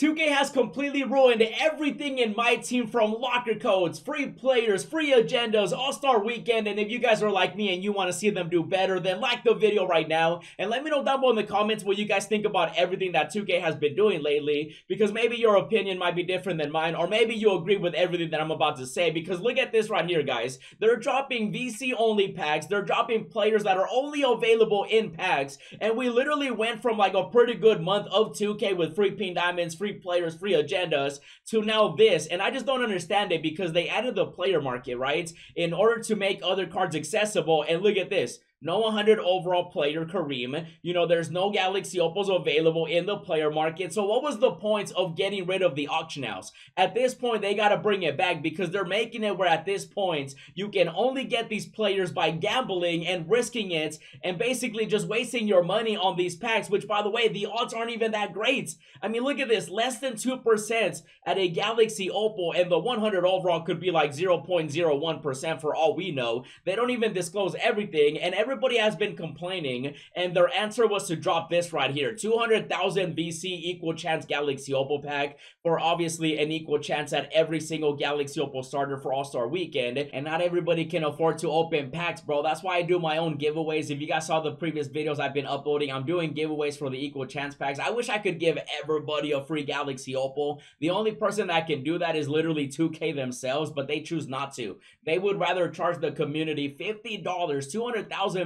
2K has completely ruined everything in my team from locker codes, free players, free agendas, All-Star Weekend, and if you guys are like me and you want to see them do better, then like the video right now, and let me know down below in the comments what you guys think about everything that 2K has been doing lately, because maybe your opinion might be different than mine, or maybe you agree with everything that I'm about to say, because look at this right here, guys. They're dropping VC-only packs, they're dropping players that are only available in packs, and we literally went from like a pretty good month of 2K with free pink diamonds, free free players, free agendas to now this. And I just don't understand it because they added the player market, right? In order to make other cards accessible. And look at this no 100 overall player Kareem. You know, there's no Galaxy Opals available in the player market. So what was the point of getting rid of the auction house? At this point, they got to bring it back because they're making it where at this point, you can only get these players by gambling and risking it and basically just wasting your money on these packs, which by the way, the odds aren't even that great. I mean, look at this, less than 2% at a Galaxy Opal and the 100 overall could be like 0.01% for all we know. They don't even disclose everything and every everybody has been complaining, and their answer was to drop this right here. 200,000 VC equal chance Galaxy Opal pack for obviously an equal chance at every single Galaxy Opal starter for All-Star Weekend. And not everybody can afford to open packs, bro. That's why I do my own giveaways. If you guys saw the previous videos I've been uploading, I'm doing giveaways for the equal chance packs. I wish I could give everybody a free Galaxy Opal. The only person that can do that is literally 2K themselves, but they choose not to. They would rather charge the community $50, 200,000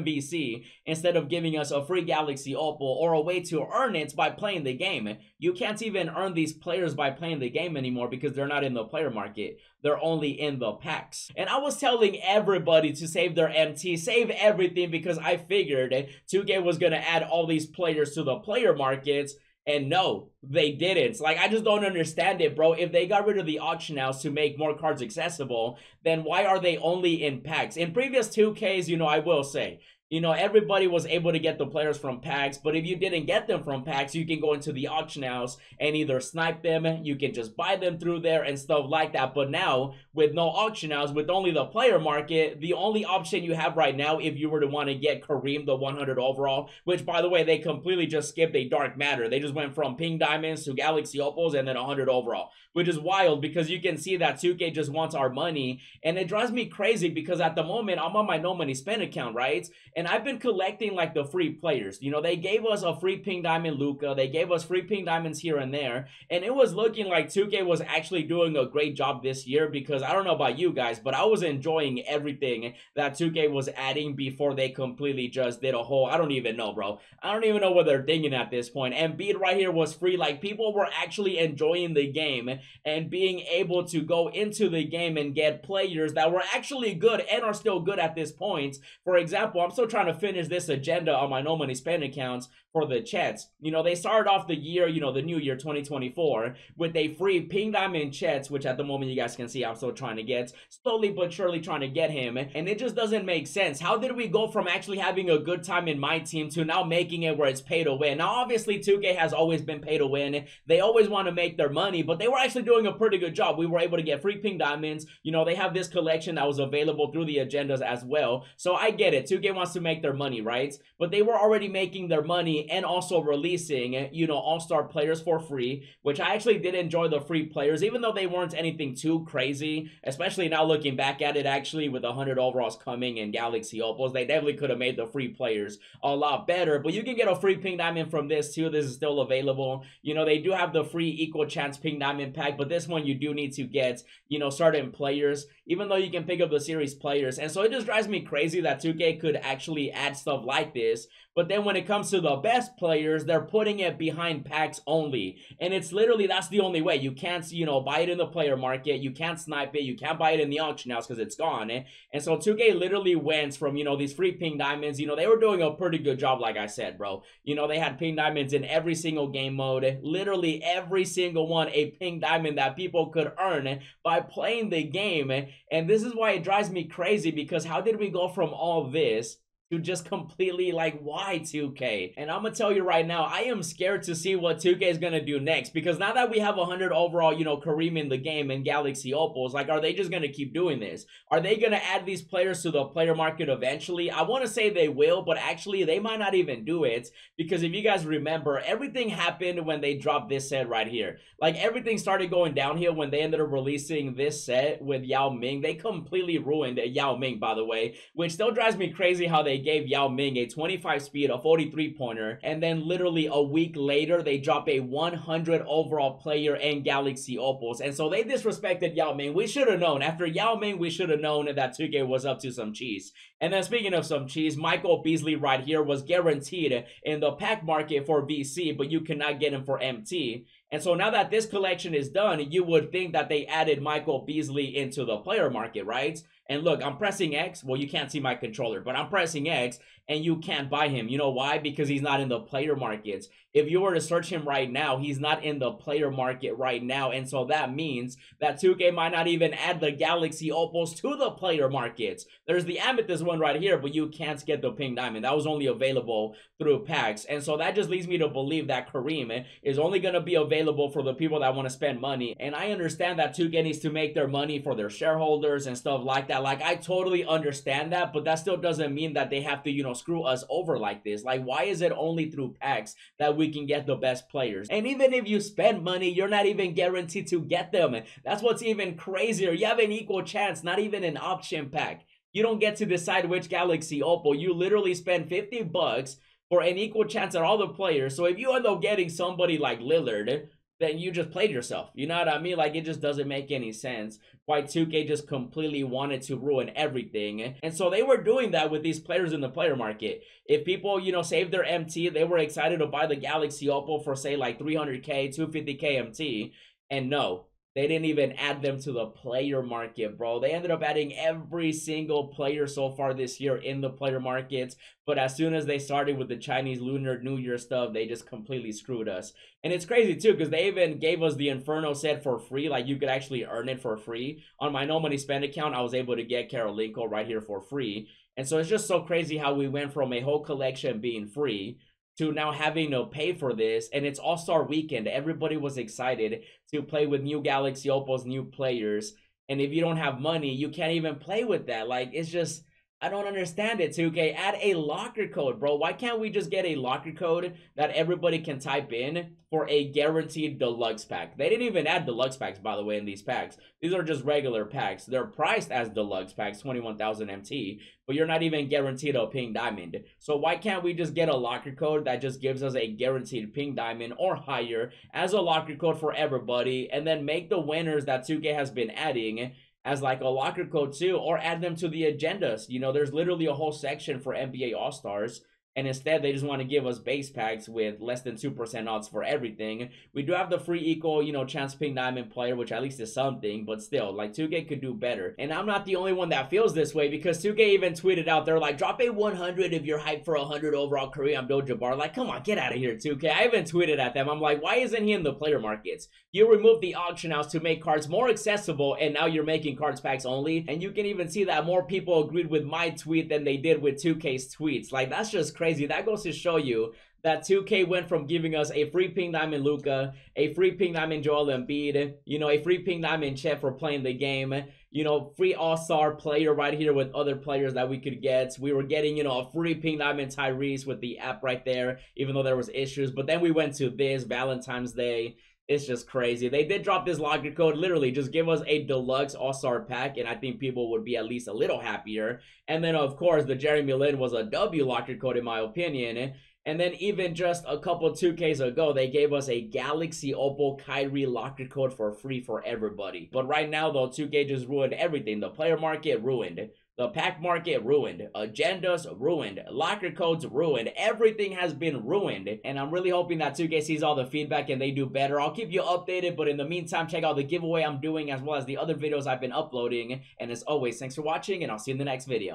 Instead of giving us a free Galaxy Opal or a way to earn it by playing the game. You can't even earn these players by playing the game anymore because they're not in the player market. They're only in the packs. And I was telling everybody to save their MT, save everything because I figured 2K was going to add all these players to the player markets and no, they didn't. Like, I just don't understand it, bro. If they got rid of the auction house to make more cards accessible, then why are they only in packs? In previous 2Ks, you know, I will say, you know, everybody was able to get the players from packs, but if you didn't get them from packs, you can go into the auction house and either snipe them, you can just buy them through there and stuff like that. But now, with no auction house, with only the player market, the only option you have right now, if you were to want to get Kareem, the 100 overall, which by the way, they completely just skipped a dark matter. They just went from pink diamonds to galaxy opals and then 100 overall, which is wild because you can see that 2K just wants our money. And it drives me crazy because at the moment, I'm on my no money spend account, right? And I've been collecting like the free players. You know, they gave us a free pink diamond Luka. They gave us free pink diamonds here and there. And it was looking like 2K was actually doing a great job this year because I don't know about you guys, but I was enjoying everything that 2K was adding before they completely just did a whole, I don't even know, bro. I don't even know what they're thinking at this point. And Beat right here was free. Like people were actually enjoying the game and being able to go into the game and get players that were actually good and are still good at this point. For example, I'm still trying to finish this agenda on my no money spend accounts for the Chets. You know, they started off the year, you know, the new year 2024 with a free Pink diamond Chets, which at the moment you guys can see I'm still trying to get, slowly but surely trying to get him. And it just doesn't make sense. How did we go from actually having a good time in my team to now making it where it's pay to win? Now, obviously, 2K has always been pay to win. They always want to make their money, but they were actually doing a pretty good job. We were able to get free Pink diamonds. You know, they have this collection that was available through the agendas as well. So I get it. 2K wants to make their money, right? But they were already making their money and also releasing, you know, all-star players for free, which I actually did enjoy the free players, even though they weren't anything too crazy, especially now looking back at it, actually, with 100 overalls coming in Galaxy Opals, they definitely could have made the free players a lot better, but you can get a free pink diamond from this too. This is still available. You know, they do have the free equal chance pink diamond pack, but this one you do need to get, you know, certain players, even though you can pick up the series players. And so it just drives me crazy that 2K could actually add stuff like this but then when it comes to the best players, they're putting it behind packs only. And it's literally, that's the only way. You can't, you know, buy it in the player market. You can't snipe it. You can't buy it in the auction house because it's gone. And so 2K literally went from, you know, these free pink diamonds. You know, they were doing a pretty good job, like I said, bro. You know, they had pink diamonds in every single game mode. Literally every single one, a pink diamond that people could earn by playing the game. And this is why it drives me crazy because how did we go from all this to just completely like why 2K? And I'm gonna tell you right now, I am scared to see what 2K is gonna do next because now that we have 100 overall, you know, Kareem in the game and Galaxy Opals, like, are they just gonna keep doing this? Are they gonna add these players to the player market eventually? I want to say they will, but actually they might not even do it because if you guys remember, everything happened when they dropped this set right here. Like everything started going downhill when they ended up releasing this set with Yao Ming. They completely ruined Yao Ming, by the way, which still drives me crazy how they gave Yao Ming a 25 speed, a 43 pointer, and then literally a week later, they drop a 100 overall player and Galaxy Opals. And so they disrespected Yao Ming. We should have known. After Yao Ming, we should have known that 2K was up to some cheese. And then speaking of some cheese, Michael Beasley right here was guaranteed in the pack market for VC, but you cannot get him for MT. And so now that this collection is done, you would think that they added Michael Beasley into the player market, right? And look, I'm pressing X. Well, you can't see my controller, but I'm pressing X and you can't buy him. You know why? Because he's not in the player markets. If you were to search him right now, he's not in the player market right now. And so that means that 2K might not even add the Galaxy Opals to the player markets. There's the Amethyst one right here, but you can't get the Pink Diamond. That was only available through packs. And so that just leads me to believe that Kareem is only going to be available for the people that want to spend money. And I understand that 2K needs to make their money for their shareholders and stuff like that that. Like, I totally understand that, but that still doesn't mean that they have to, you know, screw us over like this. Like, why is it only through packs that we can get the best players? And even if you spend money, you're not even guaranteed to get them. That's what's even crazier. You have an equal chance, not even an option pack. You don't get to decide which Galaxy Opal. You literally spend 50 bucks for an equal chance at all the players. So if you end up getting somebody like Lillard, then you just played yourself. You know what I mean? Like it just doesn't make any sense. Why 2K just completely wanted to ruin everything. And so they were doing that with these players in the player market. If people, you know, saved their MT, they were excited to buy the Galaxy Opal for say like 300k, 250k MT. And no, they didn't even add them to the player market, bro. They ended up adding every single player so far this year in the player markets. But as soon as they started with the Chinese Lunar New Year stuff, they just completely screwed us. And it's crazy too, because they even gave us the Inferno set for free. Like you could actually earn it for free. On my no money spend account, I was able to get Kirilenko right here for free. And so it's just so crazy how we went from a whole collection being free to now having to pay for this and it's all-star weekend. Everybody was excited to play with new galaxy opals new players and if you don't have money you can't even play with that. Like it's just I don't understand it, 2K. Add a locker code, bro. Why can't we just get a locker code that everybody can type in for a guaranteed deluxe pack? They didn't even add deluxe packs, by the way, in these packs. These are just regular packs. They're priced as deluxe packs, 21,000 MT, but you're not even guaranteed a pink diamond. So why can't we just get a locker code that just gives us a guaranteed pink diamond or higher as a locker code for everybody and then make the winners that 2K has been adding as like a locker code too, or add them to the agendas. You know, there's literally a whole section for NBA All Stars and instead they just want to give us base packs with less than 2% odds for everything. We do have the free equal, you know, chance pink diamond player, which at least is something, but still, like 2K could do better. And I'm not the only one that feels this way because 2K even tweeted out, they're like, drop a 100 if you're hyped for 100 overall Kareem Abdul-Jabbar. Like, come on, get out of here, 2K. I even tweeted at them, I'm like, why isn't he in the player markets? You removed the auction house to make cards more accessible, and now you're making cards packs only. And you can even see that more people agreed with my tweet than they did with 2K's tweets. Like, that's just crazy crazy. That goes to show you that 2K went from giving us a free pink diamond Luka, a free pink diamond Joel Embiid, you know, a free pink diamond Chet for playing the game, you know, free all-star player right here with other players that we could get. We were getting, you know, a free pink diamond Tyrese with the app right there, even though there was issues. But then we went to this Valentine's Day. It's just crazy. They did drop this locker code. Literally, just give us a deluxe all-star pack, and I think people would be at least a little happier. And then, of course, the Jeremy Lin was a W locker code, in my opinion. And then even just a couple 2Ks ago, they gave us a Galaxy Opal Kyrie locker code for free for everybody. But right now, though, 2K just ruined everything. The player market ruined. The pack market ruined. Agendas ruined. Locker codes ruined. Everything has been ruined. And I'm really hoping that 2K sees all the feedback and they do better. I'll keep you updated. But in the meantime, check out the giveaway I'm doing as well as the other videos I've been uploading. And as always, thanks for watching and I'll see you in the next video.